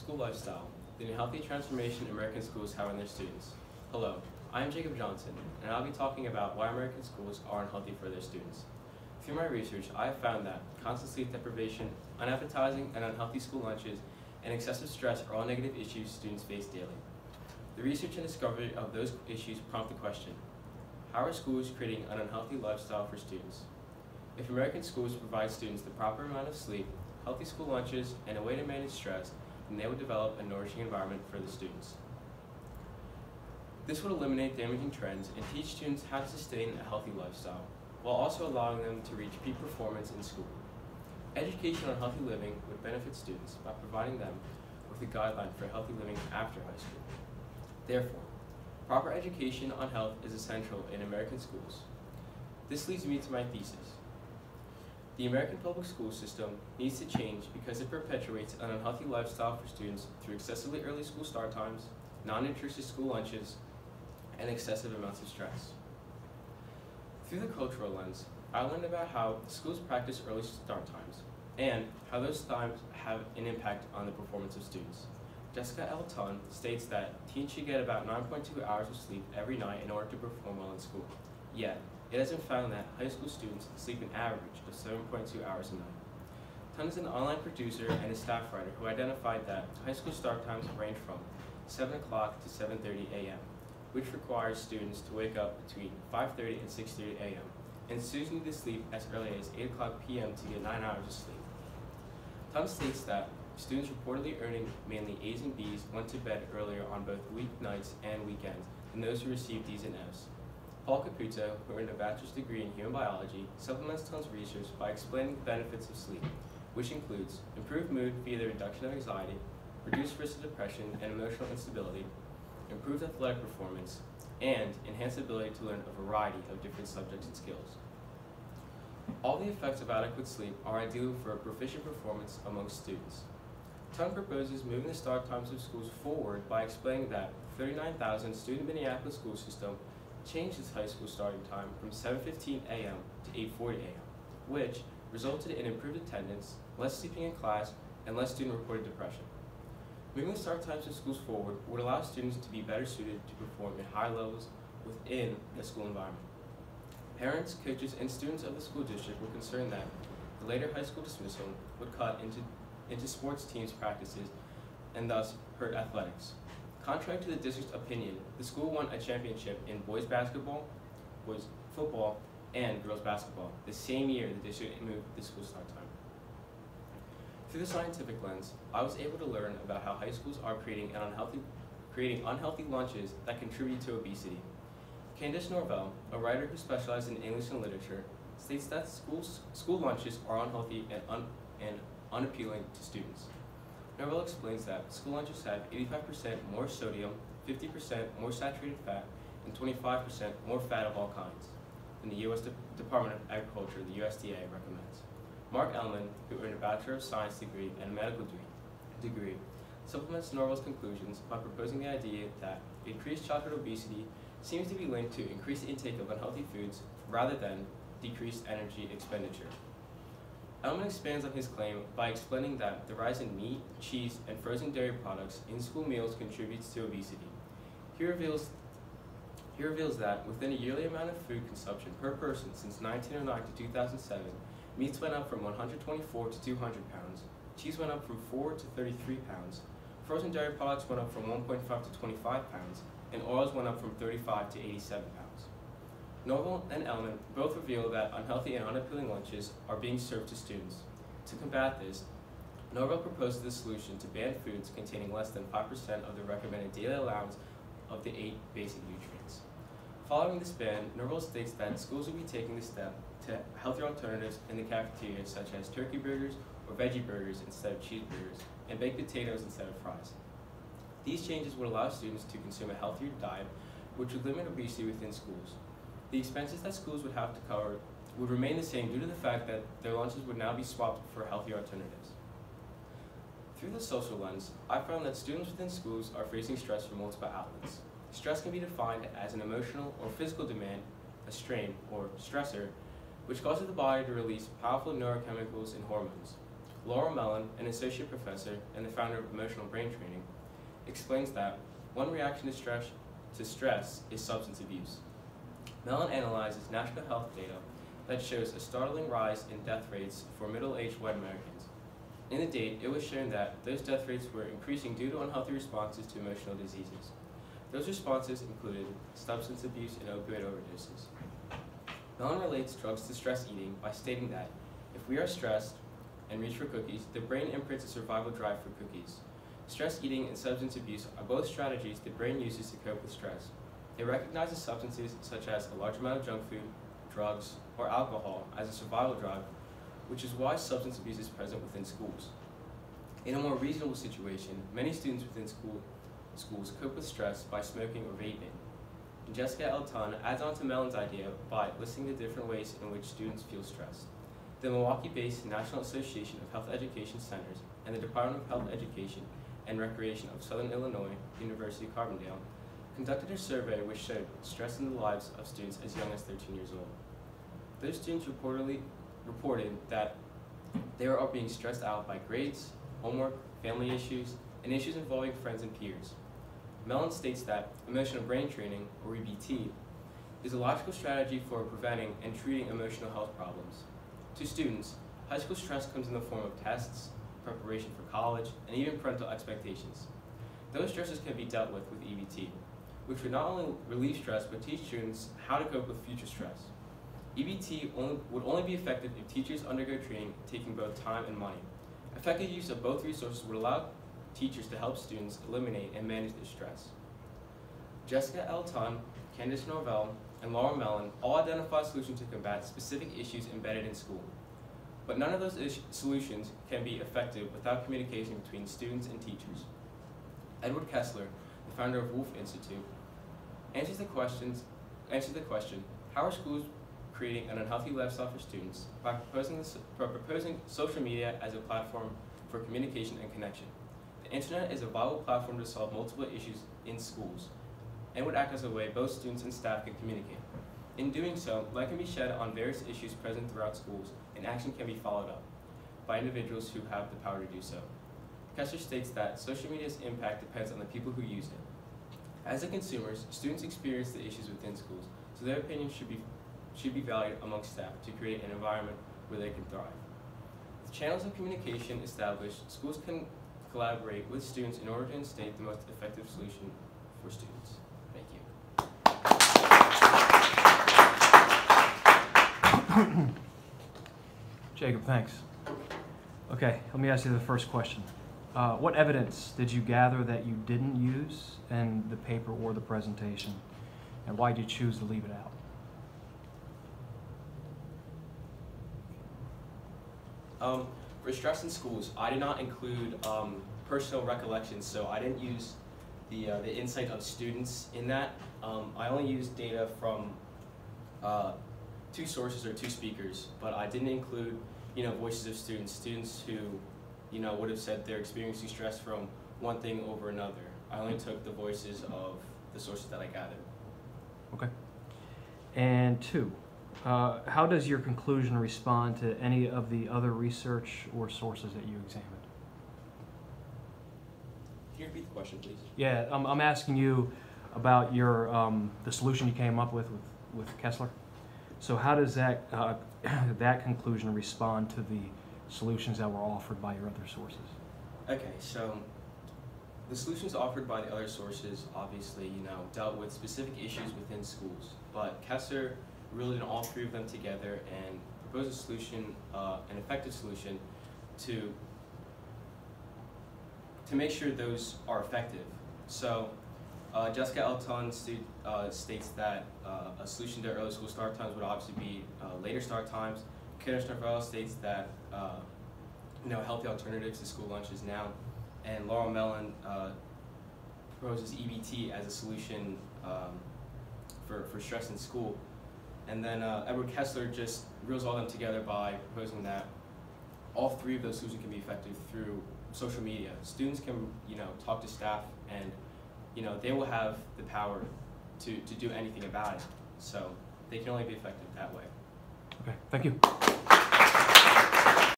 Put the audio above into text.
School Lifestyle, the healthy transformation American schools have on their students. Hello, I am Jacob Johnson, and I'll be talking about why American schools are unhealthy for their students. Through my research, I have found that constant sleep deprivation, unappetizing and unhealthy school lunches, and excessive stress are all negative issues students face daily. The research and discovery of those issues prompt the question, how are schools creating an unhealthy lifestyle for students? If American schools provide students the proper amount of sleep, healthy school lunches, and a way to manage stress, then they would develop a nourishing environment for the students. This would eliminate damaging trends and teach students how to sustain a healthy lifestyle, while also allowing them to reach peak performance in school. Education on healthy living would benefit students by providing them with a guideline for healthy living after high school. Therefore, proper education on health is essential in American schools. This leads me to my thesis. The American public school system needs to change because it perpetuates an unhealthy lifestyle for students through excessively early school start times, non-nutritious school lunches, and excessive amounts of stress. Through the cultural lens, I learned about how schools practice early start times and how those times have an impact on the performance of students. Jessica L. Tunn states that teens should get about 9.2 hours of sleep every night in order to perform well in school. Yet, it has been found that high school students sleep an average of 7.2 hours a night. Tunn is an online producer and a staff writer who identified that high school start times range from 7 o'clock to 7.30 a.m., which requires students to wake up between 5.30 and 6.30 a.m., and students need to sleep as early as 8 o'clock p.m. to get 9 hours of sleep. Tunn states that students reportedly earning mainly A's and B's went to bed earlier on both weeknights and weekends than those who received D's and F's. Paul Caputo, who earned a bachelor's degree in human biology, supplements Tunn's research by explaining the benefits of sleep, which includes improved mood via the reduction of anxiety, reduced risk of depression and emotional instability, improved athletic performance, and enhanced ability to learn a variety of different subjects and skills. All the effects of adequate sleep are ideal for proficient performance among students. Tunn proposes moving the start times of schools forward by explaining that 39,000 student Minneapolis school system changed its high school starting time from 7.15 a.m. to 8.40 a.m., which resulted in improved attendance, less sleeping in class, and less student-reported depression. Moving the start times of schools forward would allow students to be better suited to perform at high levels within the school environment. Parents, coaches, and students of the school district were concerned that the later high school dismissal would cut into, into sports teams' practices and thus hurt athletics. Contrary to the district's opinion, the school won a championship in boys basketball, boys football, and girls basketball the same year the district moved the school start time. Through the scientific lens, I was able to learn about how high schools are creating an unhealthy, creating unhealthy lunches that contribute to obesity. Candice Norvell, a writer who specializes in English and literature, states that schools, school lunches are unhealthy and, un, and unappealing to students. Norvell explains that school lunches have 85% more sodium, 50% more saturated fat, and 25% more fat of all kinds than the U.S. De Department of Agriculture, the USDA, recommends. Mark Ellman, who earned a Bachelor of Science degree and a medical degree, supplements Norvell's conclusions by proposing the idea that increased childhood obesity seems to be linked to increased intake of unhealthy foods rather than decreased energy expenditure. Ellman expands on his claim by explaining that the rise in meat, cheese, and frozen dairy products in school meals contributes to obesity. He reveals, he reveals that within a yearly amount of food consumption per person since 1909 to 2007, meats went up from 124 to 200 pounds, cheese went up from 4 to 33 pounds, frozen dairy products went up from 1.5 to 25 pounds, and oils went up from 35 to 87 pounds. Norvell and Ellman both reveal that unhealthy and unappealing lunches are being served to students. To combat this, Norvell proposes the solution to ban foods containing less than 5% of the recommended daily allowance of the eight basic nutrients. Following this ban, Norvell states that schools will be taking the step to healthier alternatives in the cafeteria such as turkey burgers or veggie burgers instead of cheeseburgers, and baked potatoes instead of fries. These changes would allow students to consume a healthier diet, which would limit obesity within schools. The expenses that schools would have to cover would remain the same due to the fact that their lunches would now be swapped for healthier alternatives. Through the social lens, I found that students within schools are facing stress from multiple outlets. Stress can be defined as an emotional or physical demand, a strain, or stressor, which causes the body to release powerful neurochemicals and hormones. Laura Mellin, an associate professor and the founder of Emotional Brain Training, explains that one reaction to stress, to stress is substance abuse. Mellin analyzes national health data that shows a startling rise in death rates for middle-aged white Americans. In the data, it was shown that those death rates were increasing due to unhealthy responses to emotional diseases. Those responses included substance abuse and opioid overdoses. Mellin relates drugs to stress eating by stating that if we are stressed and reach for cookies, the brain imprints a survival drive for cookies. Stress eating and substance abuse are both strategies the brain uses to cope with stress. It recognizes substances such as a large amount of junk food, drugs, or alcohol as a survival drug, which is why substance abuse is present within schools. In a more reasonable situation, many students within school, schools cope with stress by smoking or vaping. And Jessica L. Ton adds on to Mellin's idea by listing the different ways in which students feel stressed. The Milwaukee-based National Association of Health Education Centers and the Department of Health Education and Recreation of Southern Illinois University Carbondale conducted a survey which showed stress in the lives of students as young as 13 years old. Those students reportedly reported that they are being stressed out by grades, homework, family issues, and issues involving friends and peers. Mellin states that emotional brain training, or EBT, is a logical strategy for preventing and treating emotional health problems. To students, high school stress comes in the form of tests, preparation for college, and even parental expectations. Those stresses can be dealt with with EBT, which would not only relieve stress but teach students how to cope with future stress. EBT only, would only be effective if teachers undergo training taking both time and money. Effective use of both resources would allow teachers to help students eliminate and manage their stress. Jessica L. Ton, Candice Norvell, and Laura Mellin all identify solutions to combat specific issues embedded in school. But none of those solutions can be effective without communication between students and teachers. Edward Kessler, founder of Woolf Institute, answers the questions answers the question, how are schools creating an unhealthy lifestyle for students by proposing, this, by proposing social media as a platform for communication and connection. The internet is a vital platform to solve multiple issues in schools and would act as a way both students and staff can communicate. In doing so, light can be shed on various issues present throughout schools and action can be followed up by individuals who have the power to do so. Kessler states that social media's impact depends on the people who use it. As the consumers, students experience the issues within schools, so their opinions should be, should be valued among staff to create an environment where they can thrive. With channels of communication established, schools can collaborate with students in order to instate the most effective solution for students. Thank you. Jacob, thanks. Okay, let me ask you the first question. Uh, what evidence did you gather that you didn't use in the paper or the presentation? And why did you choose to leave it out? Um, for stress in schools, I did not include um, personal recollections, so I didn't use the, uh, the insight of students in that. Um, I only used data from uh, two sources or two speakers, but I didn't include you know, voices of students, students who, you know, would have said they're experiencing stress from one thing over another. I only took the voices of the sources that I gathered. Okay. And two, uh, how does your conclusion respond to any of the other research or sources that you examined? Can you repeat the question, please? Yeah, I'm, I'm asking you about your um, the solution you came up with with, with Kessler. So how does that uh, that conclusion respond to the solutions that were offered by your other sources? Okay, so the solutions offered by the other sources obviously, you know, dealt with specific issues within schools, but Kessler really did all three of them together and proposed a solution, uh, an effective solution to to make sure those are effective. So uh, Jessica Elton Ton uh, states that uh, a solution to early school start times would obviously be uh, later start times. Candice Norvell states that uh, you know healthy alternatives to school lunches now, and Laura Mellin uh, proposes EBT as a solution um, for, for stress in school. And then Edward Kessler just reels all them together by proposing that all three of those solutions can be effective through social media. Students can, you know, talk to staff and you know, they will have the power to, to do anything about it. So they can only be effective that way. Okay, thank you.